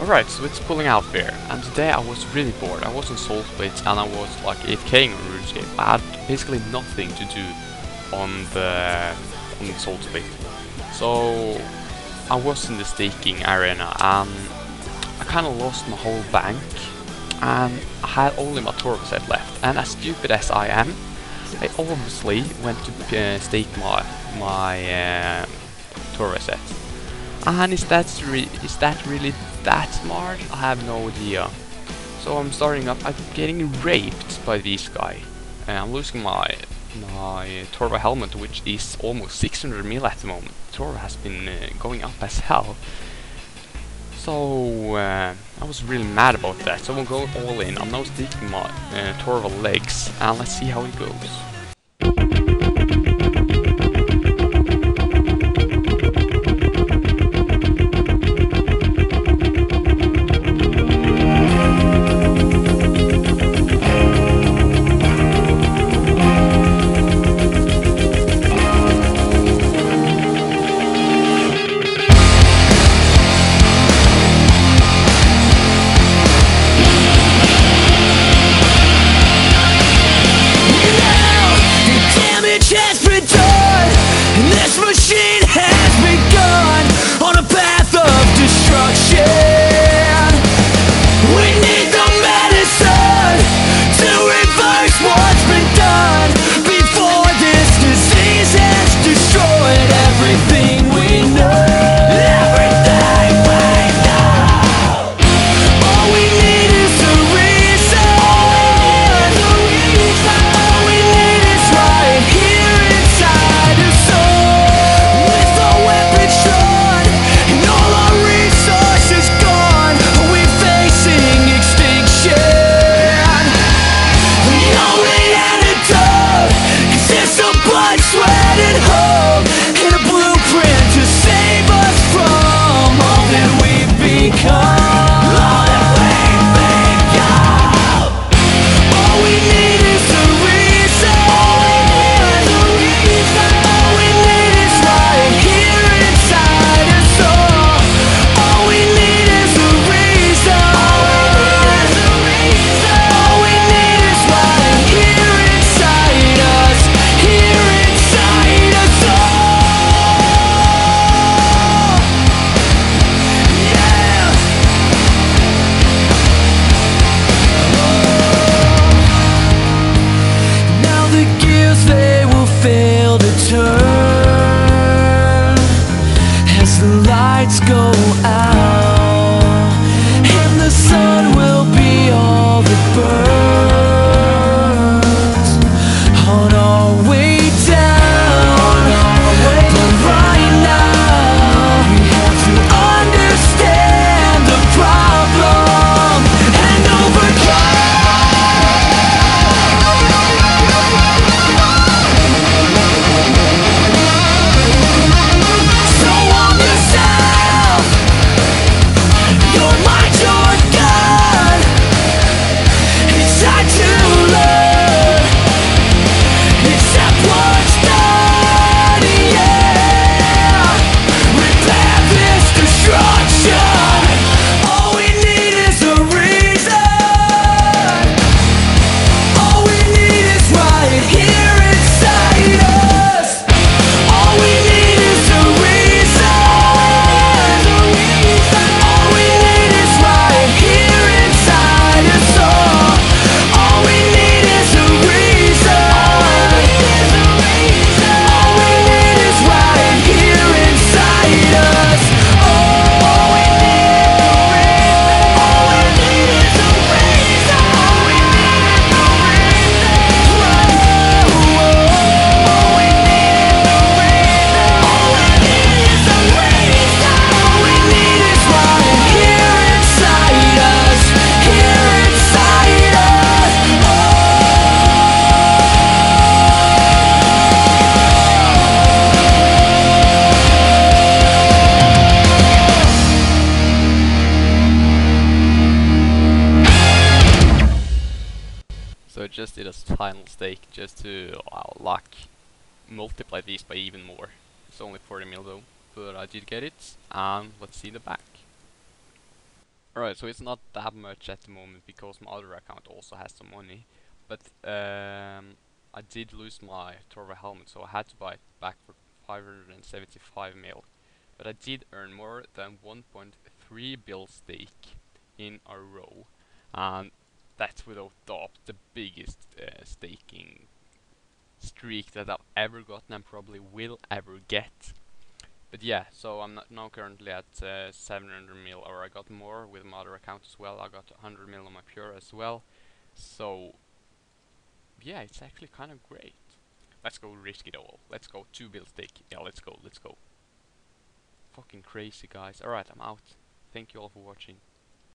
Alright, so it's pulling out there, and today I was really bored. I was Soul Split and I was like 8k'ing on RuneScape. I had basically nothing to do on the on the Split. So I was in the staking arena and I kinda lost my whole bank and I had only my Torva set left. And as stupid as I am, I obviously went to uh, stake my my uh, set. And is that is that really that smart? I have no idea. So I'm starting up. I'm getting raped by this guy, and I'm losing my my Torva helmet, which is almost 600 mil at the moment. Torva has been uh, going up as hell. So uh, I was really mad about that. So we'll go all in. I'm now sticking my uh, Torva legs, and let's see how it goes. Just did a final stake just to uh, luck multiply these by even more. It's only 40 mil though, but I did get it, and let's see the back. Alright, so it's not that much at the moment because my other account also has some money. But um, I did lose my Torva helmet, so I had to buy it back for 575 mil. But I did earn more than 1.3 bill stake in a row. And that's without doubt the biggest uh, staking streak that I've ever gotten and probably will ever get. But yeah, so I'm not now currently at uh, 700 mil, or I got more with my other account as well. I got 100 mil on my pure as well. So yeah, it's actually kind of great. Let's go risk it all. Let's go two bill stake. Yeah, let's go. Let's go. Fucking crazy guys. Alright, I'm out. Thank you all for watching.